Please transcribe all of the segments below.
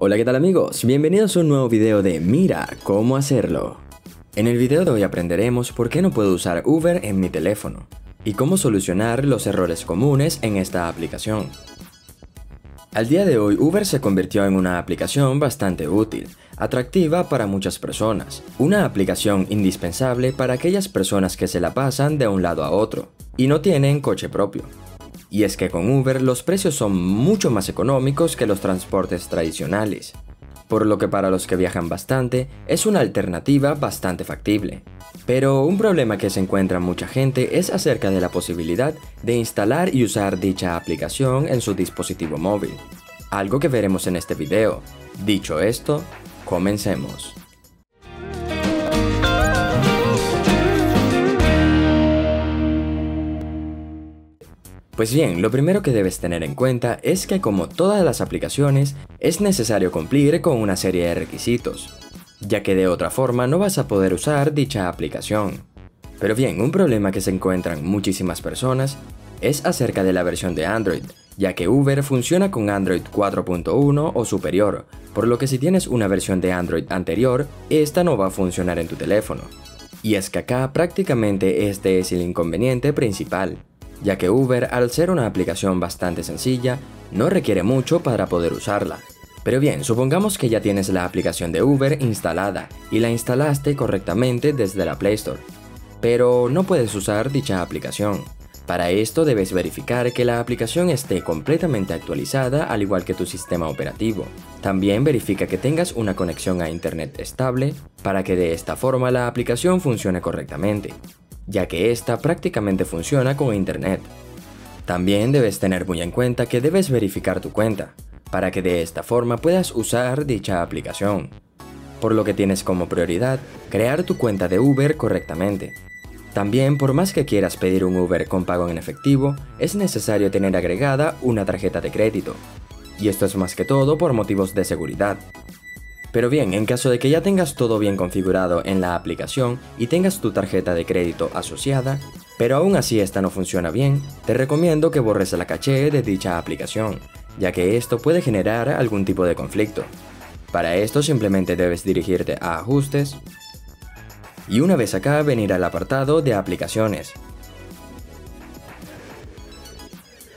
Hola qué tal amigos, bienvenidos a un nuevo video de Mira cómo hacerlo. En el video de hoy aprenderemos por qué no puedo usar Uber en mi teléfono y cómo solucionar los errores comunes en esta aplicación. Al día de hoy Uber se convirtió en una aplicación bastante útil, atractiva para muchas personas, una aplicación indispensable para aquellas personas que se la pasan de un lado a otro y no tienen coche propio. Y es que con Uber los precios son mucho más económicos que los transportes tradicionales, por lo que para los que viajan bastante es una alternativa bastante factible. Pero un problema que se encuentra mucha gente es acerca de la posibilidad de instalar y usar dicha aplicación en su dispositivo móvil, algo que veremos en este video. Dicho esto, comencemos. Pues bien, lo primero que debes tener en cuenta es que como todas las aplicaciones, es necesario cumplir con una serie de requisitos, ya que de otra forma no vas a poder usar dicha aplicación. Pero bien, un problema que se encuentran muchísimas personas es acerca de la versión de Android, ya que Uber funciona con Android 4.1 o superior, por lo que si tienes una versión de Android anterior, esta no va a funcionar en tu teléfono. Y es que acá prácticamente este es el inconveniente principal, ya que Uber, al ser una aplicación bastante sencilla, no requiere mucho para poder usarla. Pero bien, supongamos que ya tienes la aplicación de Uber instalada y la instalaste correctamente desde la Play Store, pero no puedes usar dicha aplicación. Para esto debes verificar que la aplicación esté completamente actualizada al igual que tu sistema operativo. También verifica que tengas una conexión a internet estable para que de esta forma la aplicación funcione correctamente ya que esta prácticamente funciona con Internet. También debes tener muy en cuenta que debes verificar tu cuenta, para que de esta forma puedas usar dicha aplicación. Por lo que tienes como prioridad crear tu cuenta de Uber correctamente. También por más que quieras pedir un Uber con pago en efectivo, es necesario tener agregada una tarjeta de crédito. Y esto es más que todo por motivos de seguridad, pero bien, en caso de que ya tengas todo bien configurado en la aplicación y tengas tu tarjeta de crédito asociada, pero aún así esta no funciona bien, te recomiendo que borres la caché de dicha aplicación, ya que esto puede generar algún tipo de conflicto. Para esto simplemente debes dirigirte a Ajustes y una vez acá venir al apartado de Aplicaciones.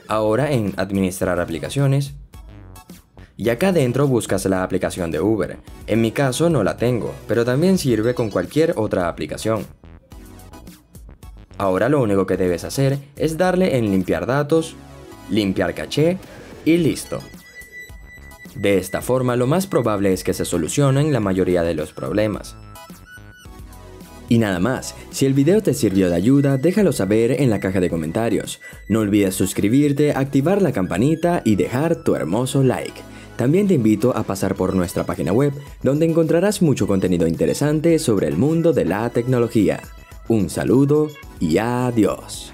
Ahora en Administrar aplicaciones, y acá dentro buscas la aplicación de Uber. En mi caso no la tengo, pero también sirve con cualquier otra aplicación. Ahora lo único que debes hacer es darle en limpiar datos, limpiar caché y listo. De esta forma lo más probable es que se solucionen la mayoría de los problemas. Y nada más, si el video te sirvió de ayuda, déjalo saber en la caja de comentarios. No olvides suscribirte, activar la campanita y dejar tu hermoso like. También te invito a pasar por nuestra página web, donde encontrarás mucho contenido interesante sobre el mundo de la tecnología. Un saludo y adiós.